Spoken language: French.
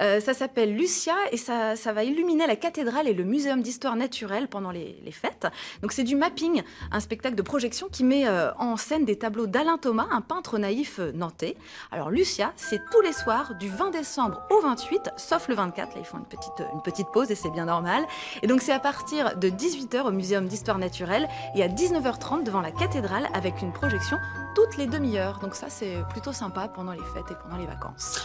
Euh, ça s'appelle Lucia et ça, va illuminer la cathédrale et le muséum d'histoire naturelle pendant les, fêtes. Donc c'est du mapping, un spectacle de projection qui met euh, en scène des tableaux d'Alain Thomas, un peintre naïf euh, nantais. Alors Lucia, c'est tous les soirs du 20 décembre au 28, sauf le 24. Là, ils font une petite, une petite pause et c'est bien normal. Et donc c'est à partir de 18h au muséum d'histoire naturelle et à 19h30 devant la cathédrale avec une projection toutes les demi-heures. Donc ça, c'est plutôt sympa pendant les fêtes et pendant les vacances.